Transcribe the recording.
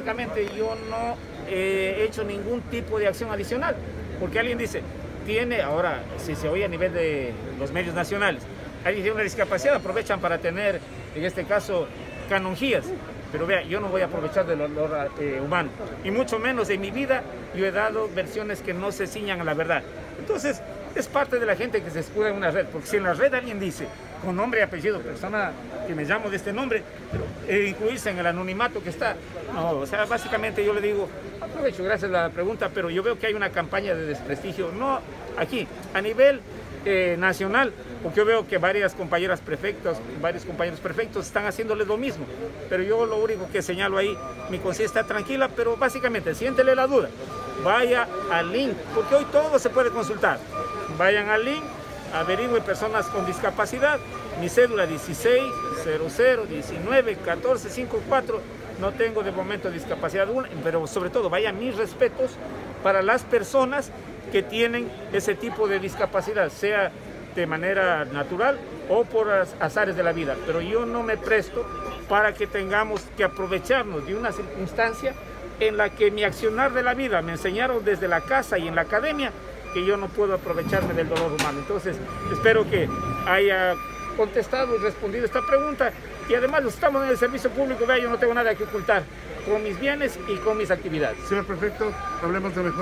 básicamente yo no he hecho ningún tipo de acción adicional, porque alguien dice, tiene, ahora, si se oye a nivel de los medios nacionales, alguien tiene una discapacidad, aprovechan para tener, en este caso, canonjías. Pero vea, yo no voy a aprovechar del olor eh, humano. Y mucho menos en mi vida yo he dado versiones que no se ciñan a la verdad. Entonces, es parte de la gente que se escuda en una red. Porque si en la red alguien dice, con nombre y apellido, persona que me llamo de este nombre, e incluirse en el anonimato que está. No, o sea, básicamente yo le digo, aprovecho, gracias a la pregunta, pero yo veo que hay una campaña de desprestigio, no aquí, a nivel eh, nacional, porque yo veo que varias compañeras prefectos, varios compañeros prefectos están haciéndole lo mismo. Pero yo lo único que señalo ahí, mi conciencia está tranquila, pero básicamente siéntele la duda. Vaya al link, porque hoy todo se puede consultar. Vayan al link, averigüen personas con discapacidad. Mi cédula 16 00 19 14 54. No tengo de momento discapacidad alguna, pero sobre todo vaya mis respetos para las personas que tienen ese tipo de discapacidad, sea de manera natural o por azares de la vida. Pero yo no me presto para que tengamos que aprovecharnos de una circunstancia en la que mi accionar de la vida me enseñaron desde la casa y en la academia que yo no puedo aprovecharme del dolor humano. Entonces, espero que haya contestado y respondido esta pregunta y además estamos en el servicio público, vea, yo no tengo nada que ocultar con mis bienes y con mis actividades. Señor Prefecto, hablemos de mejor